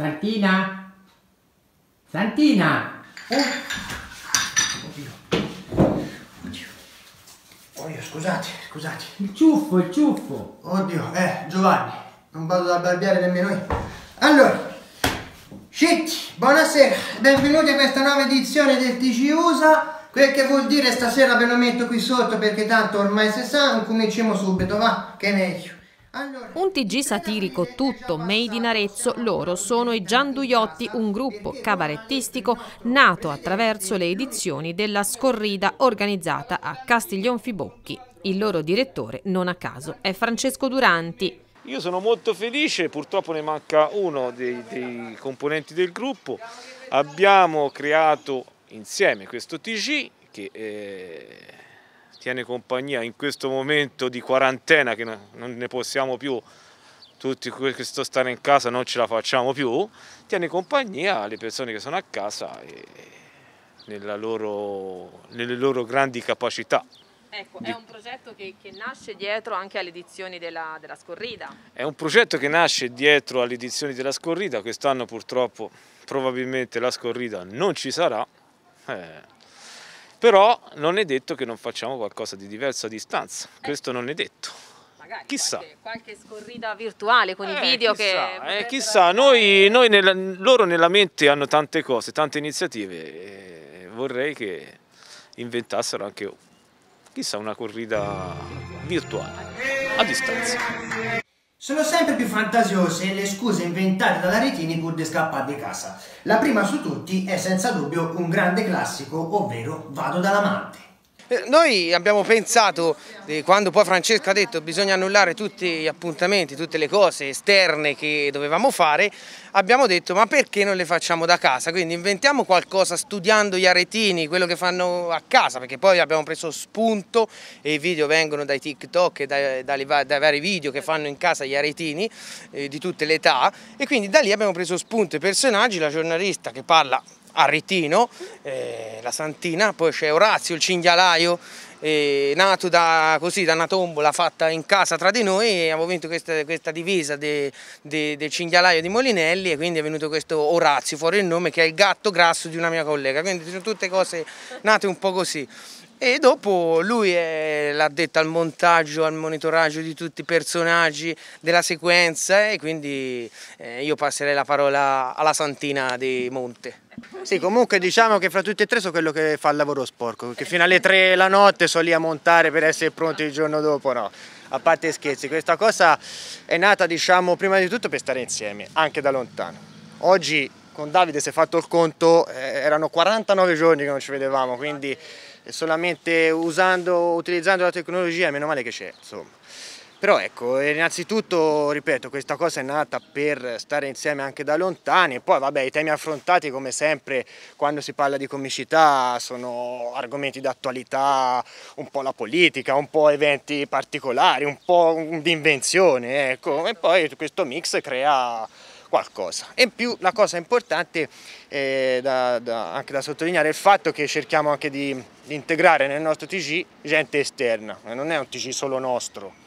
Santina? Santina? Oh. Oddio, scusate, scusate. Il ciuffo, il ciuffo. Oddio, eh, Giovanni, non vado dal barbiere nemmeno io. Allora, shit, buonasera, benvenuti a questa nuova edizione del TG USA. Quel che vuol dire stasera ve lo metto qui sotto perché tanto ormai si sa, cominciamo subito, va, che è meglio. Un TG satirico tutto made in Arezzo, loro sono i Gianduiotti, un gruppo cabarettistico nato attraverso le edizioni della Scorrida organizzata a Castiglionfibocchi. Il loro direttore, non a caso, è Francesco Duranti. Io sono molto felice, purtroppo ne manca uno dei, dei componenti del gruppo. Abbiamo creato insieme questo TG che... Eh, tiene compagnia in questo momento di quarantena che non ne possiamo più, tutti questo stare in casa non ce la facciamo più, tiene compagnia alle persone che sono a casa e loro, nelle loro grandi capacità. Ecco, è un progetto che, che, nasce dietro anche alle edizioni della, della, Scorrida? È un progetto che nasce dietro alle edizioni della Scorrida, quest'anno purtroppo probabilmente la Scorrida non ci sarà, eh, però non è detto che non facciamo qualcosa di diverso a distanza, eh. questo non è detto. Magari chissà. Qualche, qualche scorrida virtuale con eh, i video chissà, che... Eh, chissà, noi, noi nella, loro nella mente hanno tante cose, tante iniziative e vorrei che inventassero anche, chissà, una corrida virtuale, a distanza. Sono sempre più fantasiose le scuse inventate dalla Retini pur di scappare di casa. La prima su tutti è senza dubbio un grande classico, ovvero Vado dall'amante. Eh, noi abbiamo pensato, eh, quando poi Francesco ha detto che bisogna annullare tutti gli appuntamenti, tutte le cose esterne che dovevamo fare, abbiamo detto ma perché non le facciamo da casa? Quindi inventiamo qualcosa studiando gli aretini, quello che fanno a casa, perché poi abbiamo preso spunto e i video vengono dai TikTok e dai, dai, dai vari video che fanno in casa gli aretini eh, di tutte le età e quindi da lì abbiamo preso spunto i personaggi, la giornalista che parla a Ritino, eh, la Santina, poi c'è Orazio il cinghialaio, eh, nato da, così, da una tombola fatta in casa tra di noi e abbiamo vinto questa, questa divisa del de, de cinghialaio di Molinelli e quindi è venuto questo Orazio fuori il nome che è il gatto grasso di una mia collega, quindi sono tutte cose nate un po' così. E dopo lui l'ha detto al montaggio, al monitoraggio di tutti i personaggi della sequenza e quindi eh, io passerei la parola alla Santina di Monte. Sì, comunque diciamo che fra tutti e tre sono quello che fa il lavoro sporco, che fino alle tre la notte sono lì a montare per essere pronti il giorno dopo, no. A parte scherzi, questa cosa è nata diciamo prima di tutto per stare insieme, anche da lontano. Oggi con Davide si è fatto il conto, eh, erano 49 giorni che non ci vedevamo, quindi solamente usando, utilizzando la tecnologia, meno male che c'è, insomma. Però ecco, innanzitutto, ripeto, questa cosa è nata per stare insieme anche da lontani e poi vabbè i temi affrontati come sempre quando si parla di comicità sono argomenti d'attualità, un po' la politica, un po' eventi particolari, un po' di invenzione, ecco, e poi questo mix crea qualcosa. E in più la cosa importante eh, da, da, anche da sottolineare è il fatto che cerchiamo anche di, di integrare nel nostro TG gente esterna, non è un TG solo nostro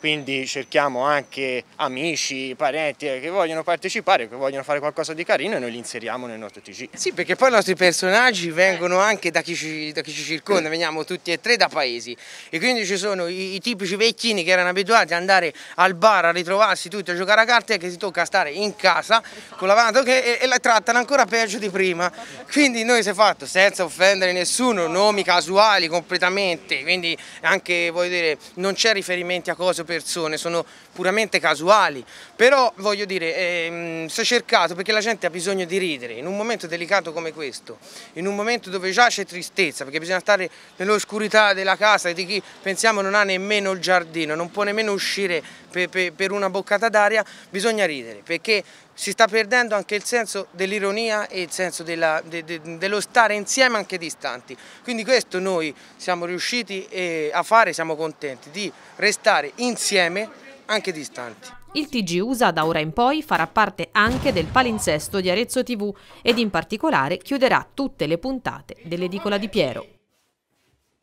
quindi cerchiamo anche amici, parenti eh, che vogliono partecipare, che vogliono fare qualcosa di carino e noi li inseriamo nel nostro TG. Sì, perché poi i nostri personaggi vengono anche da chi ci, da chi ci circonda, veniamo tutti e tre da paesi e quindi ci sono i, i, tipici vecchini che erano abituati ad andare al bar a ritrovarsi tutti a giocare a carte e che si tocca stare in casa con la vanto che, e, e la trattano ancora peggio di prima. Quindi noi si è fatto senza offendere nessuno, nomi casuali completamente, quindi anche voglio dire non c'è riferimenti a cose persone, sono puramente casuali, però voglio dire, ehm, si è cercato perché la gente ha bisogno di ridere, in un momento delicato come questo, in un momento dove già c'è tristezza, perché bisogna stare nell'oscurità della casa di chi pensiamo non ha nemmeno il giardino, non può nemmeno uscire per, per, per una boccata d'aria, bisogna ridere, perché si sta perdendo anche il senso dell'ironia e il senso della, de, de, dello stare insieme anche distanti. Quindi questo noi siamo riusciti eh, a fare, siamo contenti di restare insieme anche distanti. Il TG USA da ora in poi farà parte anche del palinsesto di Arezzo TV ed in particolare chiuderà tutte le puntate dell'edicola di Piero.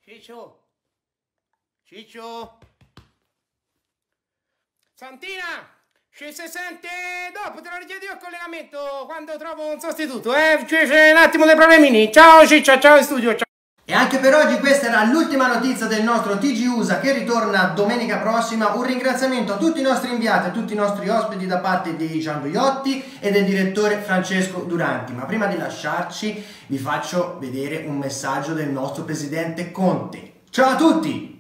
Ciccio! Ciccio! Santina! Ci si sente dopo, te lo richiedo io il collegamento quando trovo un sostituto, eh? C'è un attimo dei problemini. Ciao Ciccia, ciao in studio, ciao. E anche per oggi questa era l'ultima notizia del nostro TG USA che ritorna domenica prossima. Un ringraziamento a tutti i nostri inviati, a tutti i nostri ospiti da parte di Gianduiotti e del direttore Francesco Duranti. Ma prima di lasciarci vi faccio vedere un messaggio del nostro presidente Conte. Ciao a tutti!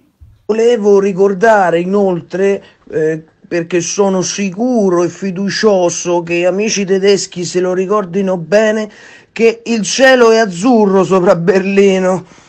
Volevo ricordare inoltre, eh, perché sono sicuro e fiducioso che amici tedeschi se lo ricordino bene, che il cielo è azzurro sopra Berlino.